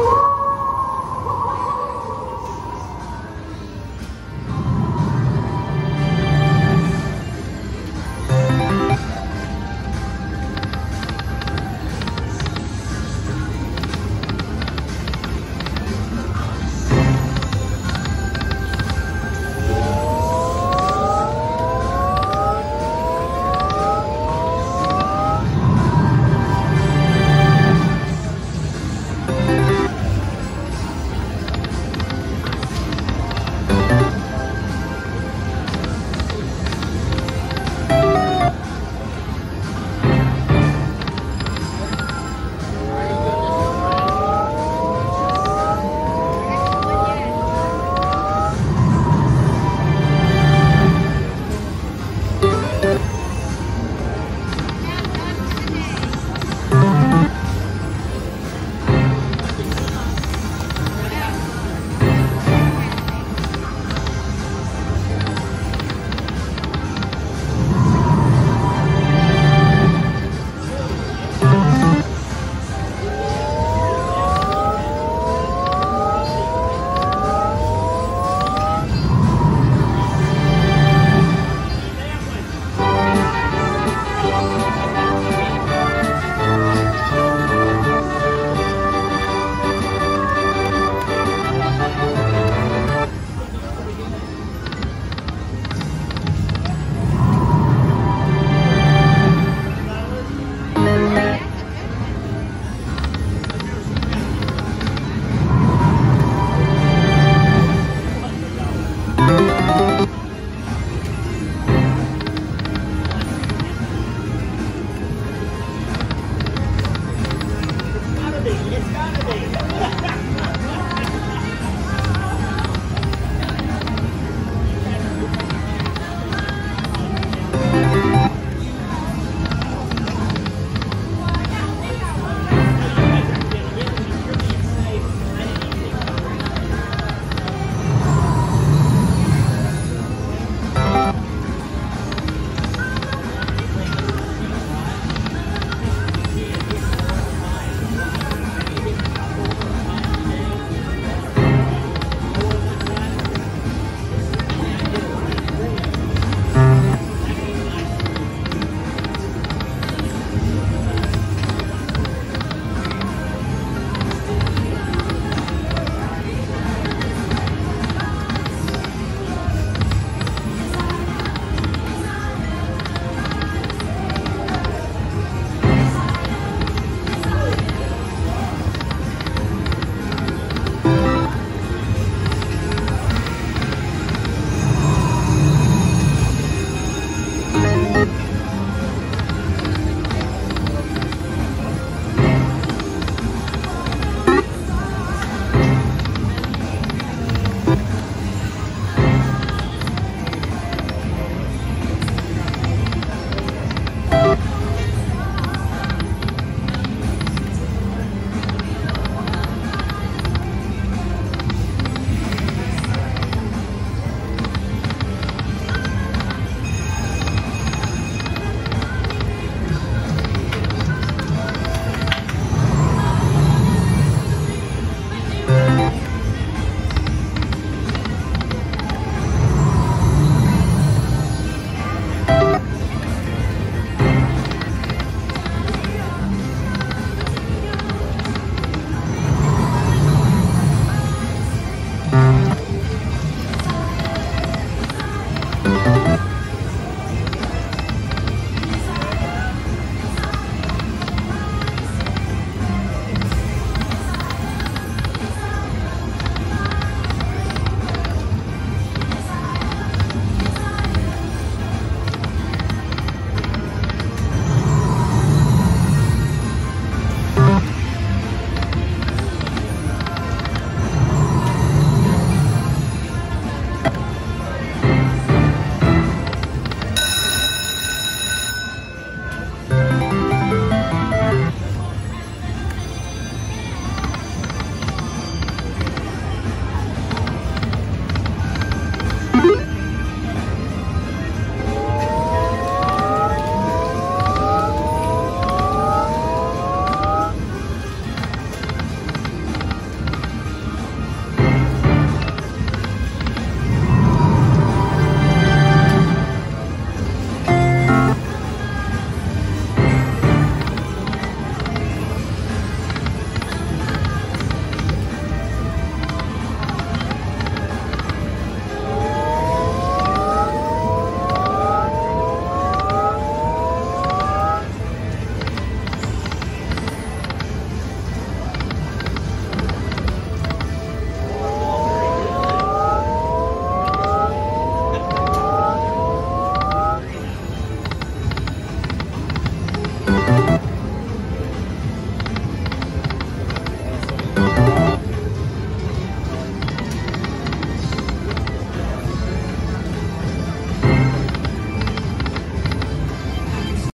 Oh! It's gotta be.